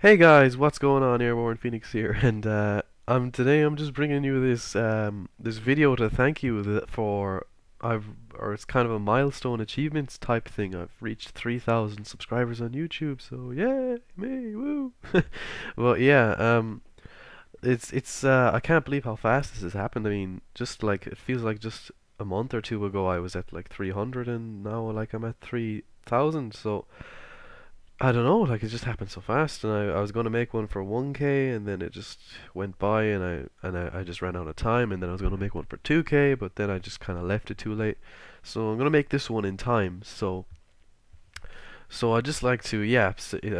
Hey guys, what's going on? Airborne Phunix here, and uh, um, today I'm just bringing you this um, this video to thank you for I've or it's kind of a milestone achievements type thing. I've reached 3,000 subscribers on YouTube, so yeah, me, woo. well, yeah, um, it's it's uh, I can't believe how fast this has happened. I mean, just like it feels like just a month or two ago I was at like 300, and now like I'm at 3,000. So. I don't know, like it just happened so fast, and I, I was going to make one for 1k, and then it just went by, and I and I, I just ran out of time, and then I was going to make one for 2k, but then I just kind of left it too late. So I'm going to make this one in time. So so I just like to yeah,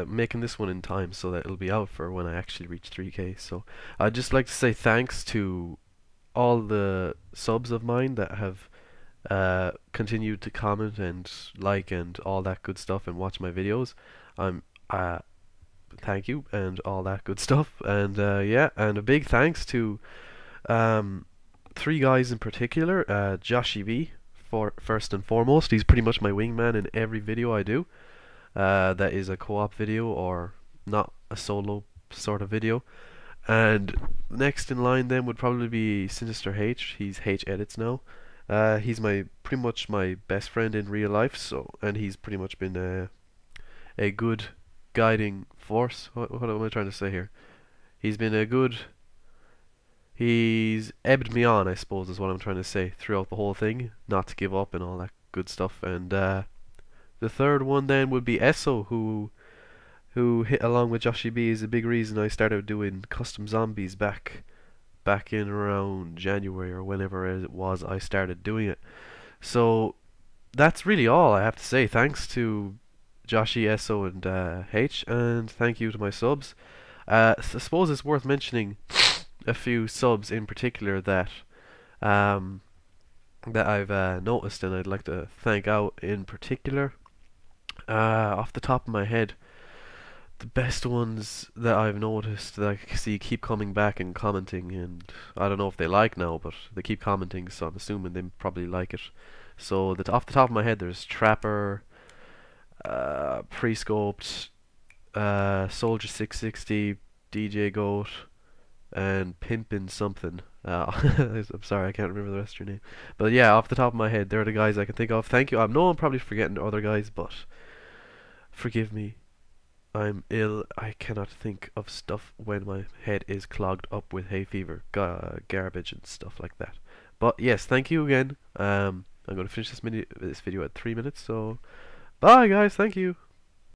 making this one in time so that it'll be out for when I actually reach 3k. So I'd just like to say thanks to all the subs of mine that have uh, continued to comment and like and all that good stuff and watch my videos. I'm uh, thank you and all that good stuff. And uh, yeah, and a big thanks to um, three guys in particular. Uh, Joshy B for first and foremost. He's pretty much my wingman in every video I do. Uh, that is a co-op video or not a solo sort of video. And next in line then would probably be Sinister H. He's H edits now. Uh, he's my pretty much my best friend in real life. So and he's pretty much been a a good guiding force. What, what am I trying to say here? He's been a good. He's ebbed me on, I suppose, is what I'm trying to say throughout the whole thing. Not to give up and all that good stuff. And uh, the third one then would be Esso, who who hit along with Joshy B is a big reason I started doing custom zombies back back in around January or whenever it was I started doing it. So that's really all I have to say. Thanks to Joshy, Esso, and uh, H, and thank you to my subs. Uh, I suppose it's worth mentioning a few subs in particular that um, that I've uh, noticed, and I'd like to thank out in particular. Uh, off the top of my head, the best ones that I've noticed that I see keep coming back and commenting, and I don't know if they like now, but they keep commenting, so I'm assuming they probably like it. So that off the top of my head, there's Trapper, uh, Prescoped, uh, Soldier 660, DJ Goat, and Pimpin' something. Uh, I'm sorry, I can't remember the rest of your name. But yeah, off the top of my head, they're the guys I can think of. Thank you. I know I'm probably forgetting other guys, but forgive me. I'm ill. I cannot think of stuff when my head is clogged up with hay fever, ga garbage, and stuff like that. But yes, thank you again. Um, I'm going to finish this, mini this video at three minutes, so Bye, guys. Thank you.